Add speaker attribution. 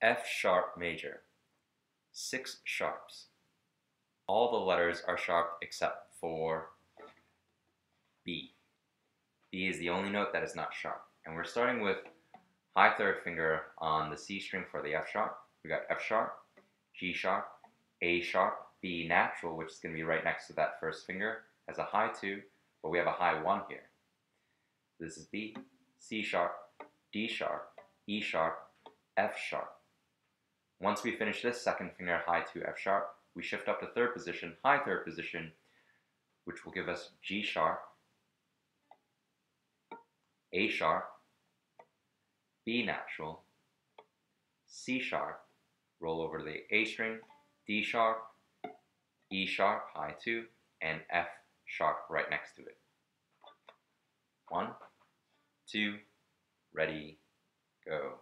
Speaker 1: F sharp major, six sharps. All the letters are sharp except for B. B is the only note that is not sharp. And we're starting with high third finger on the C string for the F sharp. We got F sharp, G sharp, A sharp, B natural, which is going to be right next to that first finger, has a high 2, but we have a high 1 here. This is B, C sharp, D sharp, E sharp, F sharp. Once we finish this second finger high 2 F sharp, we shift up to third position, high third position, which will give us G sharp, A sharp, B natural, C sharp, roll over to the A string, D sharp, E sharp, high 2, and F sharp right next to it. One, two, ready, go.